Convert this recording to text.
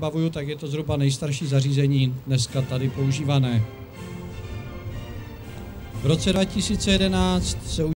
bavuju, tak je to zhruba nejstarší zařízení dneska tady používané. V roce 2011 se